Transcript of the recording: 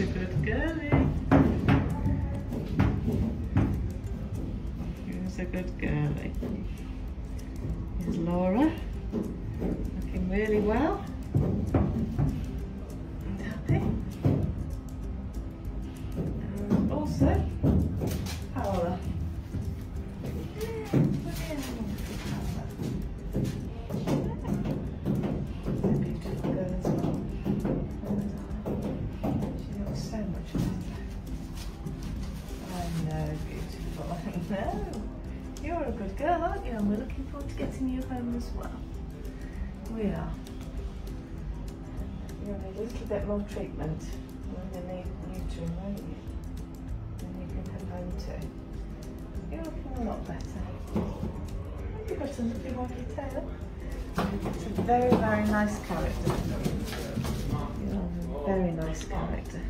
a good girlie. Eh? Who's a good girlie? Here's Lora, looking really well. And happy. And also, I know. You're a good girl, aren't you? And we're looking forward to getting you home as well. We are. Need a little bit more treatment. You'll need neutering, won't you? Then you can come home too. You're looking a lot better. You've got a lovely waggy tail. It's a very, very nice character. You're a very nice character.